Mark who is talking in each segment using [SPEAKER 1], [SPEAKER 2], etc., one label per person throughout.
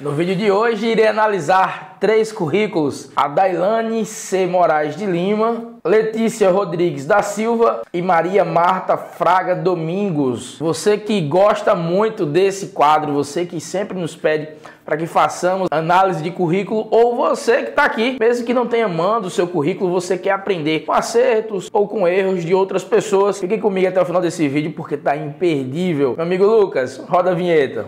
[SPEAKER 1] No vídeo de hoje irei analisar três currículos: a Dailane C. Moraes de Lima, Letícia Rodrigues da Silva e Maria Marta Fraga Domingos. Você que gosta muito desse quadro, você que sempre nos pede para que façamos análise de currículo, ou você que está aqui, mesmo que não tenha mando o seu currículo, você quer aprender com acertos ou com erros de outras pessoas, fique comigo até o final desse vídeo porque está imperdível. Meu amigo Lucas, roda a vinheta.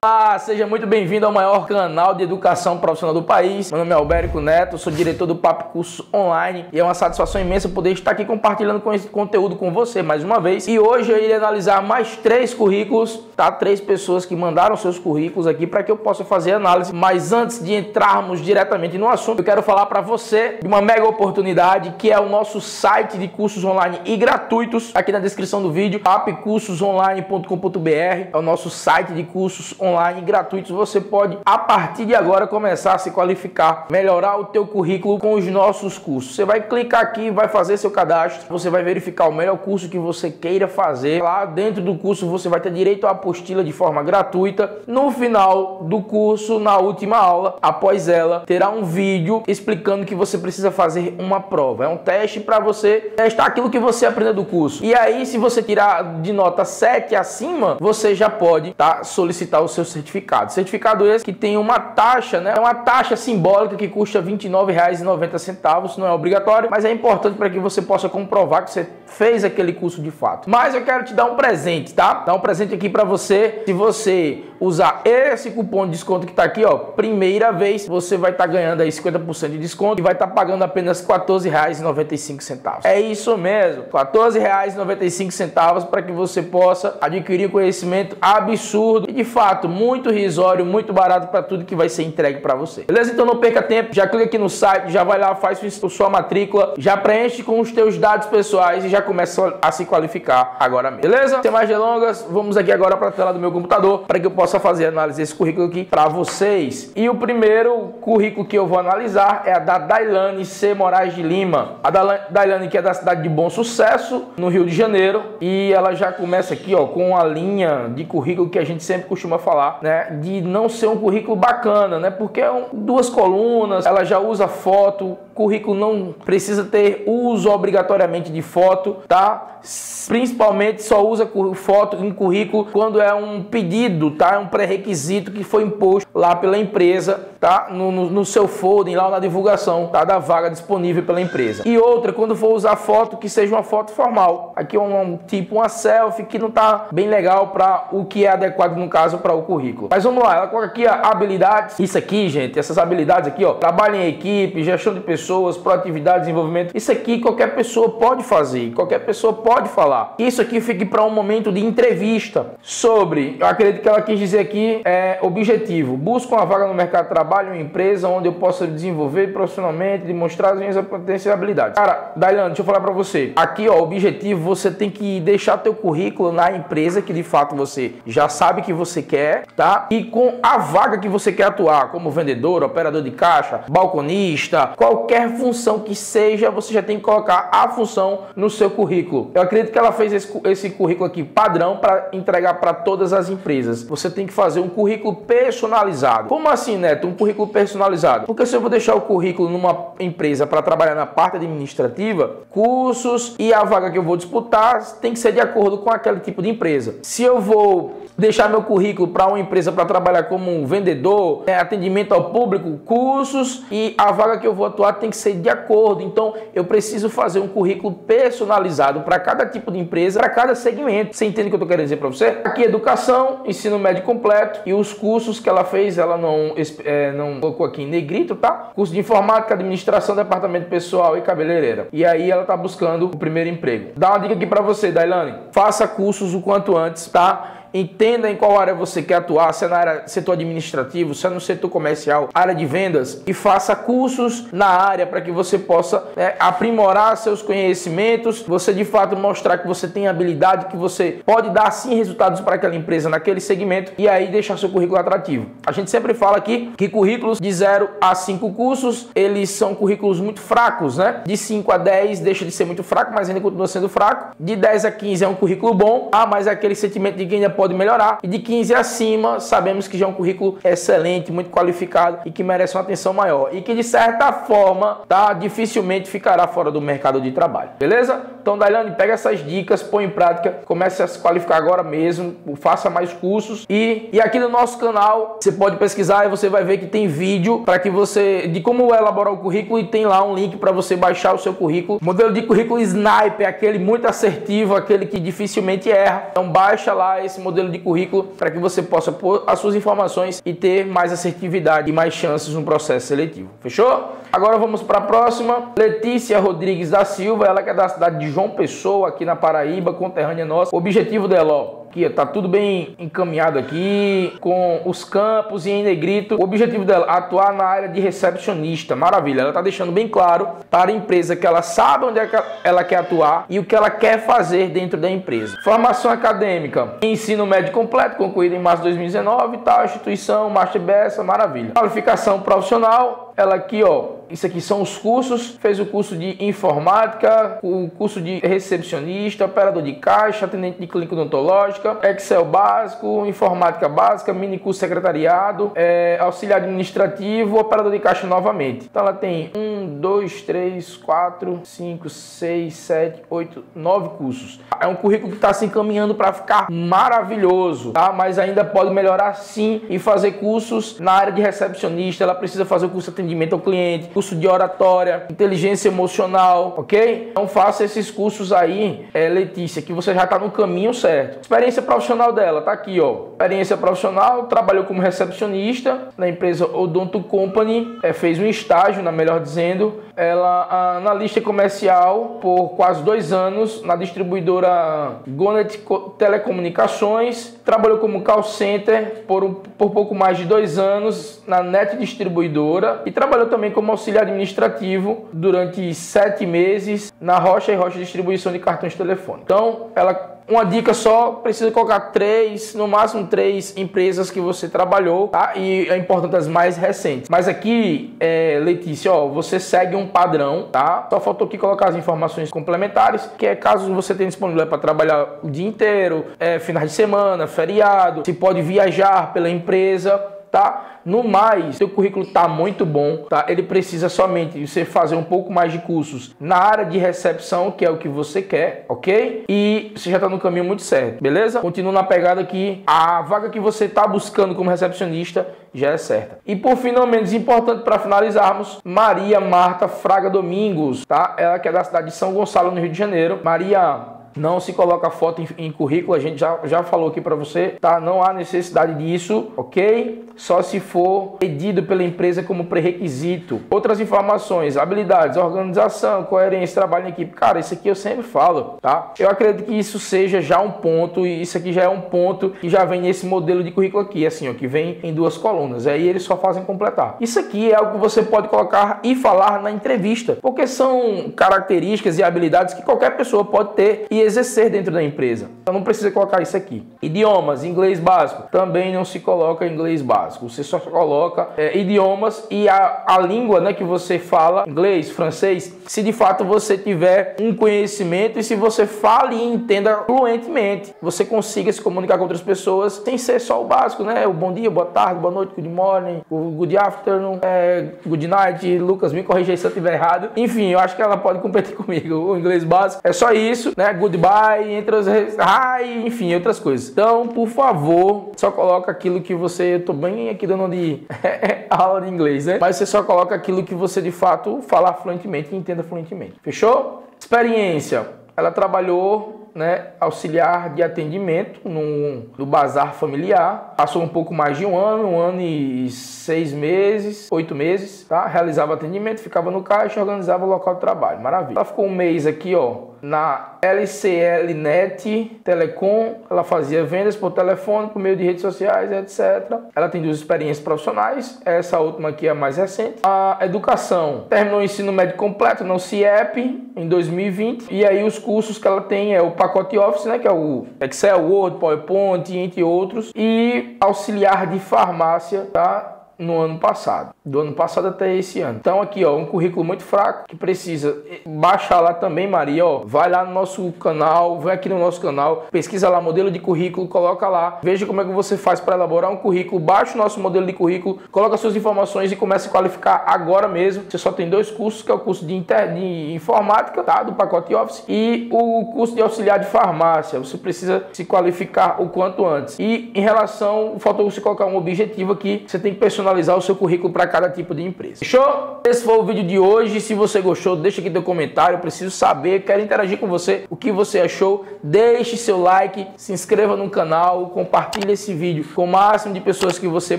[SPEAKER 1] Bye. Seja muito bem-vindo ao maior canal de educação profissional do país. Meu nome é Albérico Neto, sou diretor do Papo Curso Online e é uma satisfação imensa poder estar aqui compartilhando com esse conteúdo com você mais uma vez. E hoje eu irei analisar mais três currículos, tá? Três pessoas que mandaram seus currículos aqui para que eu possa fazer análise. Mas antes de entrarmos diretamente no assunto, eu quero falar para você de uma mega oportunidade que é o nosso site de cursos online e gratuitos. Aqui na descrição do vídeo, papcursosonline.com.br é o nosso site de cursos online gratuitos, você pode a partir de agora começar a se qualificar, melhorar o teu currículo com os nossos cursos. Você vai clicar aqui, vai fazer seu cadastro, você vai verificar o melhor curso que você queira fazer. Lá dentro do curso você vai ter direito à apostila de forma gratuita. No final do curso, na última aula, após ela, terá um vídeo explicando que você precisa fazer uma prova. É um teste para você testar aquilo que você aprendeu do curso. E aí, se você tirar de nota 7 acima, você já pode tá, solicitar o seu certificado. Certificado esse que tem uma taxa, né? É uma taxa simbólica que custa R$ 29,90, não é obrigatório, mas é importante para que você possa comprovar que você fez aquele curso de fato. Mas eu quero te dar um presente, tá? Dar um presente aqui para você. Se você usar esse cupom de desconto que está aqui, ó, primeira vez, você vai estar tá ganhando aí 50% de desconto e vai estar tá pagando apenas R$ 14,95. É isso mesmo, R$ 14,95 para que você possa adquirir conhecimento absurdo e de fato muito risório, muito barato para tudo que vai ser entregue para você. Beleza? Então não perca tempo, já clica aqui no site, já vai lá, faz sua matrícula, já preenche com os teus dados pessoais e já começa a se qualificar agora mesmo. Beleza? Sem mais delongas, vamos aqui agora para a tela do meu computador para que eu possa possa fazer análise desse currículo aqui para vocês. E o primeiro currículo que eu vou analisar é a da Dailane C. Moraes de Lima. A Dailane que é da cidade de Bom Sucesso, no Rio de Janeiro, e ela já começa aqui, ó, com a linha de currículo que a gente sempre costuma falar, né, de não ser um currículo bacana, né? Porque é um, duas colunas, ela já usa foto, currículo não precisa ter uso obrigatoriamente de foto, tá? Principalmente só usa foto em currículo quando é um pedido, tá? É um pré-requisito que foi imposto lá pela empresa, tá? No, no, no, seu folder, lá na divulgação, tá? Da vaga disponível pela empresa. E outra, quando for usar foto, que seja uma foto formal. Aqui é um, um tipo uma selfie que não tá bem legal para o que é adequado no caso para o currículo. Mas vamos lá, ela coloca aqui a habilidades. Isso aqui, gente, essas habilidades aqui, ó, trabalho em equipe, gestão de pessoas pessoas, proatividade, desenvolvimento. Isso aqui qualquer pessoa pode fazer, qualquer pessoa pode falar. Isso aqui fique para um momento de entrevista sobre, eu acredito que ela quis dizer aqui, é objetivo. Busco uma vaga no mercado de trabalho, uma empresa onde eu possa desenvolver profissionalmente, demonstrar as minhas potencialidades. Cara, Dailane, deixa eu falar para você. Aqui, ó, objetivo, você tem que deixar teu currículo na empresa que de fato você já sabe que você quer, tá? E com a vaga que você quer atuar, como vendedor, operador de caixa, balconista, qualquer qualquer função que seja, você já tem que colocar a função no seu currículo. Eu acredito que ela fez esse, esse currículo aqui padrão para entregar para todas as empresas. Você tem que fazer um currículo personalizado. Como assim, Neto? Um currículo personalizado? Porque se eu vou deixar o currículo numa empresa para trabalhar na parte administrativa, cursos e a vaga que eu vou disputar tem que ser de acordo com aquele tipo de empresa. Se eu vou deixar meu currículo para uma empresa para trabalhar como um vendedor, é, atendimento ao público, cursos e a vaga que eu vou atuar tem que ser de acordo. Então, eu preciso fazer um currículo personalizado para cada tipo de empresa, para cada segmento. Você entende o que eu estou querendo dizer para você? Aqui, educação, ensino médio completo e os cursos que ela fez, ela não, é, não colocou aqui em negrito, tá? Curso de informática, administração, departamento pessoal e cabeleireira. E aí ela está buscando o primeiro emprego. Dá uma dica aqui para você, Dailane. Faça cursos o quanto antes, tá? Entenda em qual área você quer atuar, se é na área setor administrativo, se é no setor comercial, área de vendas, e faça cursos na área para que você possa né, aprimorar seus conhecimentos, você de fato mostrar que você tem habilidade, que você pode dar sim resultados para aquela empresa naquele segmento e aí deixar seu currículo atrativo. A gente sempre fala aqui que currículos de 0 a 5 cursos, eles são currículos muito fracos, né? De 5 a 10 deixa de ser muito fraco, mas ainda continua sendo fraco. De 10 a 15 é um currículo bom, ah, mas é aquele sentimento de que ainda pode melhorar. E de 15 acima, sabemos que já é um currículo excelente, muito qualificado e que merece uma atenção maior. E que de certa forma, tá, dificilmente ficará fora do mercado de trabalho. Beleza? Então, Dailane, pega essas dicas, põe em prática, comece a se qualificar agora mesmo, faça mais cursos e, e aqui no nosso canal você pode pesquisar e você vai ver que tem vídeo para que você de como elaborar o currículo e tem lá um link para você baixar o seu currículo. Modelo de currículo Sniper, aquele muito assertivo, aquele que dificilmente erra. Então baixa lá esse modelo de currículo para que você possa pôr as suas informações e ter mais assertividade e mais chances no processo seletivo. Fechou? Agora vamos para a próxima. Letícia Rodrigues da Silva, ela que é da cidade de João Pessoa, aqui na Paraíba, conterrânea nossa. O objetivo dela, ó, aqui, tá tudo bem encaminhado aqui, com os campos e em negrito. O objetivo dela, atuar na área de recepcionista. Maravilha, ela tá deixando bem claro para a empresa que ela sabe onde é que ela quer atuar e o que ela quer fazer dentro da empresa. Formação acadêmica, ensino médio completo, concluído em março de 2019, tal, instituição, Master Bessa, maravilha. Qualificação profissional, ela aqui, ó, isso aqui são os cursos. Fez o curso de informática, o curso de recepcionista, operador de caixa, atendente de clínica odontológica, Excel básico, informática básica, mini curso secretariado, é, auxiliar administrativo, operador de caixa novamente. Então ela tem um, dois, três, quatro, cinco, seis, sete, oito, nove cursos. É um currículo que está se encaminhando para ficar maravilhoso, tá? Mas ainda pode melhorar sim e fazer cursos na área de recepcionista. Ela precisa fazer o curso de atendimento ao cliente curso de oratória, inteligência emocional, ok? Então faça esses cursos aí, é, Letícia, que você já está no caminho certo. Experiência profissional dela, tá aqui, ó. Experiência profissional, trabalhou como recepcionista na empresa Odonto Company, é, fez um estágio, na melhor dizendo, ela analista comercial por quase dois anos na distribuidora Gonet Telecomunicações, trabalhou como call center por, por pouco mais de dois anos na Net Distribuidora e trabalhou também como auxiliar administrativo durante sete meses na Rocha e Rocha Distribuição de Cartões Telefone. Então, ela uma dica só, precisa colocar três, no máximo três empresas que você trabalhou, tá? E é importante as mais recentes. Mas aqui, é, Letícia, ó, você segue um padrão, tá? Só faltou aqui colocar as informações complementares, que é caso você tenha disponível para trabalhar o dia inteiro, é, finais de semana, feriado, se pode viajar pela empresa, tá? No mais, seu currículo tá muito bom, tá? Ele precisa somente você fazer um pouco mais de cursos na área de recepção, que é o que você quer, ok? E você já tá no caminho muito certo, beleza? Continua na pegada que a vaga que você tá buscando como recepcionista já é certa. E por fim, não menos importante para finalizarmos, Maria Marta Fraga Domingos, tá? Ela que é da cidade de São Gonçalo, no Rio de Janeiro. Maria, não se coloca foto em, em currículo, a gente já, já falou aqui para você, tá? Não há necessidade disso, ok? Só se for pedido pela empresa como pré-requisito. Outras informações, habilidades, organização, coerência, trabalho em equipe. Cara, isso aqui eu sempre falo, tá? Eu acredito que isso seja já um ponto, e isso aqui já é um ponto que já vem nesse modelo de currículo aqui, assim, ó, que vem em duas colunas. Aí eles só fazem completar. Isso aqui é algo que você pode colocar e falar na entrevista, porque são características e habilidades que qualquer pessoa pode ter e exercer dentro da empresa. Então não precisa colocar isso aqui. Idiomas, inglês básico, também não se coloca inglês básico. Você só coloca é, idiomas e a, a língua né, que você fala, inglês, francês, se de fato você tiver um conhecimento e se você fale e entenda fluentemente, você consiga se comunicar com outras pessoas sem ser só o básico, né? O bom dia, boa tarde, boa noite, good morning, good afternoon, é, good night, Lucas, me corrija se eu estiver errado. Enfim, eu acho que ela pode competir comigo. O inglês básico é só isso, né? Good goodbye, entre as hi, enfim, outras coisas. Então, por favor, só coloca aquilo que você, eu tô bem aqui dando de aula de inglês, né? Mas você só coloca aquilo que você de fato falar fluentemente e entenda fluentemente. Fechou? Experiência. Ela trabalhou né, auxiliar de atendimento no, no bazar familiar. Passou um pouco mais de um ano, um ano e seis meses, oito meses, tá? Realizava atendimento, ficava no caixa, organizava o local de trabalho. Maravilha. Ela ficou um mês aqui, ó, na LCL Net Telecom, ela fazia vendas por telefone, por meio de redes sociais, etc. Ela tem duas experiências profissionais, essa última aqui é a mais recente. A educação terminou o ensino médio completo no CIEP em 2020, e aí os cursos que ela tem é o pacote Office, né, que é o Excel, Word, PowerPoint, entre outros, e auxiliar de farmácia, tá? No ano passado, do ano passado até esse ano. Então aqui, ó, um currículo muito fraco que precisa baixar lá também, Maria, ó, vai lá no nosso canal, vai aqui no nosso canal, pesquisa lá modelo de currículo, coloca lá, veja como é que você faz para elaborar um currículo, baixa o nosso modelo de currículo, coloca suas informações e comece a qualificar agora mesmo. Você só tem dois cursos, que é o curso de, inter... de informática, tá, do pacote Office e o curso de auxiliar de farmácia. Você precisa se qualificar o quanto antes. E em relação, faltou você colocar um objetivo aqui, você tem que personalizar personalizar o seu currículo para cada tipo de empresa. Fechou? Esse foi o vídeo de hoje. Se você gostou, deixa aqui teu comentário. Eu preciso saber, quero interagir com você. O que você achou? Deixe seu like, se inscreva no canal, compartilhe esse vídeo com o máximo de pessoas que você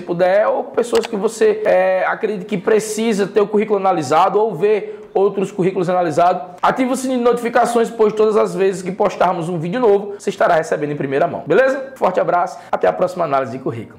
[SPEAKER 1] puder ou pessoas que você é, acredita que precisa ter o currículo analisado ou ver outros currículos analisados. Ative o sininho de notificações, pois todas as vezes que postarmos um vídeo novo, você estará recebendo em primeira mão. Beleza? Forte abraço, até a próxima análise de currículo.